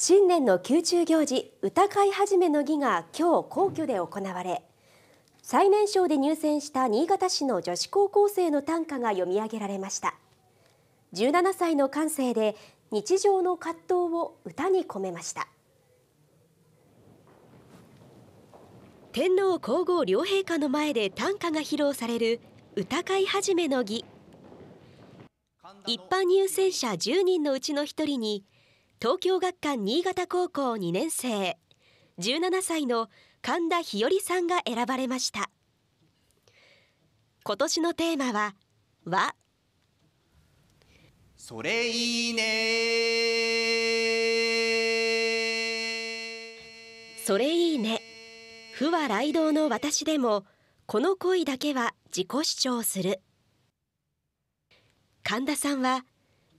新年の宮中行事歌会始めの儀が今日皇居で行われ最年少で入選した新潟市の女子高校生の短歌が読み上げられました。17歳の感性で日常の葛藤を歌に込めました。天皇皇后両陛下の前で短歌が披露される歌会始めの儀。一般入選者10人のうちの1人に東京学館新潟高校2年生。17歳の神田日和さんが選ばれました。今年のテーマは和それいいね。それいいね。不和雷道の私でもこの恋だけは自己主張する。神田さんは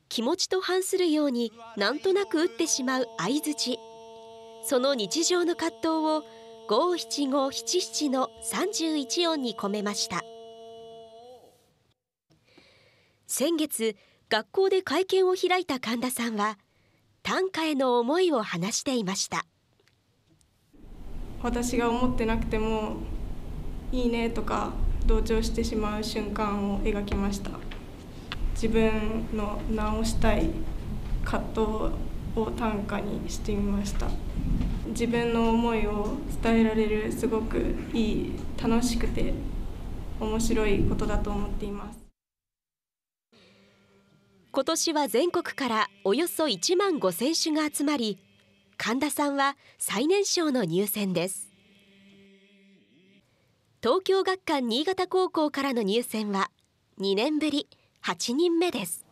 気持ちと反するようになんとなく打ってしまう相づちその日常の葛藤を五七五七七の31音に込めました。先月学校で会見を開いた神田さんは短歌への思いを話していました。私が思ってなくてもいいねとか同調してしまう瞬間を描きました。自分の直したい葛藤を短歌にしてみました。自分の思いを伝えられるすごくいい楽しくて面白いことだと思っています。今年は全国からおよそ1万5千種が集まり神田さんは最年少の入選です。東京学館新潟高校からの入選は2年ぶり。8人目です。